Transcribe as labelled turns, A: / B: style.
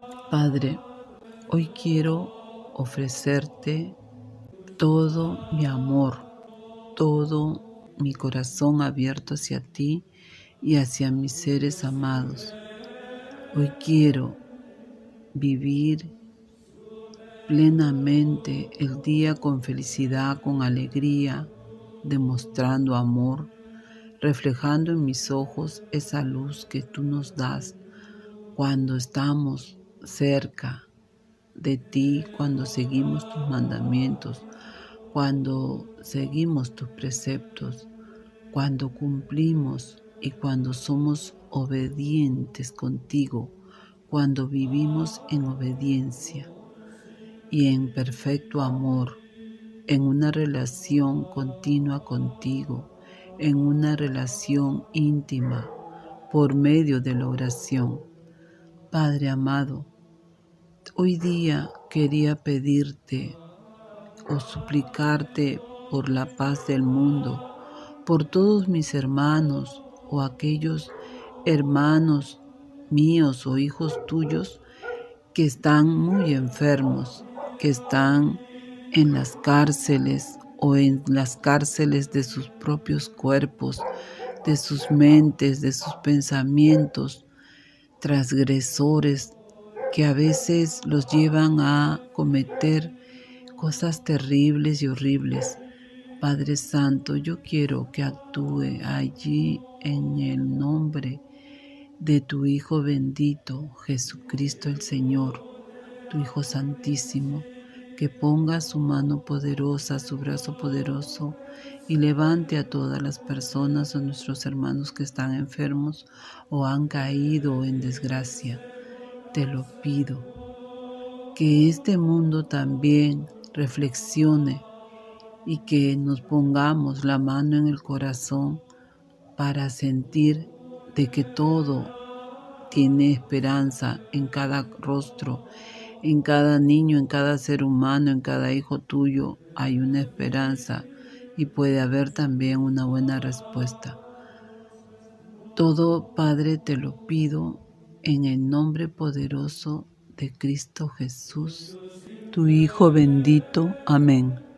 A: Padre, hoy quiero ofrecerte todo mi amor, todo mi corazón abierto hacia ti y hacia mis seres amados. Hoy quiero vivir plenamente el día con felicidad, con alegría, demostrando amor, reflejando en mis ojos esa luz que tú nos das cuando estamos cerca de ti, cuando seguimos tus mandamientos, cuando seguimos tus preceptos, cuando cumplimos y cuando somos obedientes contigo, cuando vivimos en obediencia y en perfecto amor, en una relación continua contigo, en una relación íntima por medio de la oración. Padre amado, hoy día quería pedirte o suplicarte por la paz del mundo, por todos mis hermanos o aquellos hermanos míos o hijos tuyos que están muy enfermos, que están en las cárceles o en las cárceles de sus propios cuerpos, de sus mentes, de sus pensamientos, transgresores que a veces los llevan a cometer cosas terribles y horribles. Padre Santo, yo quiero que actúe allí en el nombre de tu Hijo bendito, Jesucristo el Señor, tu Hijo Santísimo, que ponga su mano poderosa, su brazo poderoso y levante a todas las personas o nuestros hermanos que están enfermos o han caído en desgracia. Te lo pido. Que este mundo también reflexione y que nos pongamos la mano en el corazón para sentir de que todo tiene esperanza en cada rostro, en cada niño, en cada ser humano, en cada hijo tuyo hay una esperanza y puede haber también una buena respuesta. Todo, Padre, te lo pido en el nombre poderoso de Cristo Jesús, tu Hijo bendito. Amén.